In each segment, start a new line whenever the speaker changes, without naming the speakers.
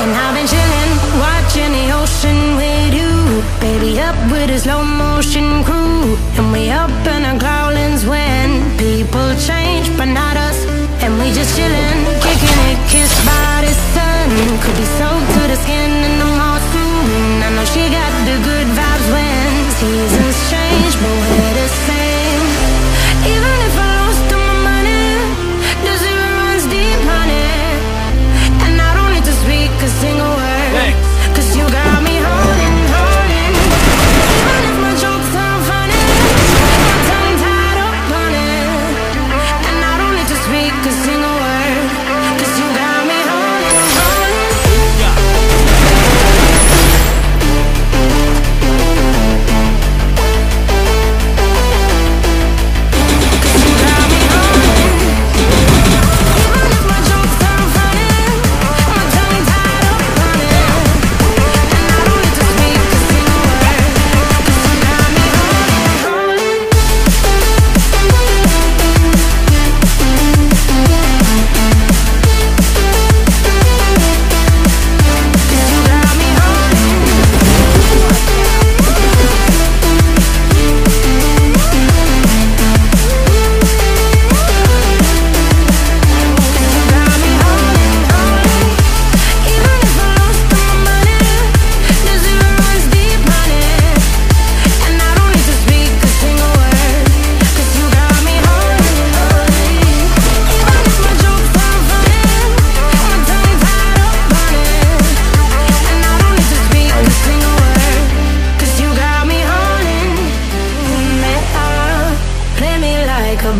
And I've been chillin', watching the ocean with you. Baby, up with a slow motion crew. And we up in our growlings when people change, but not us. And we just chillin', kicking it, kissed by the sun. Could be sun.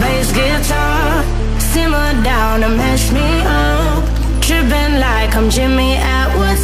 bass guitar. Simmer down and mash me up. Tripping like I'm Jimmy Atwood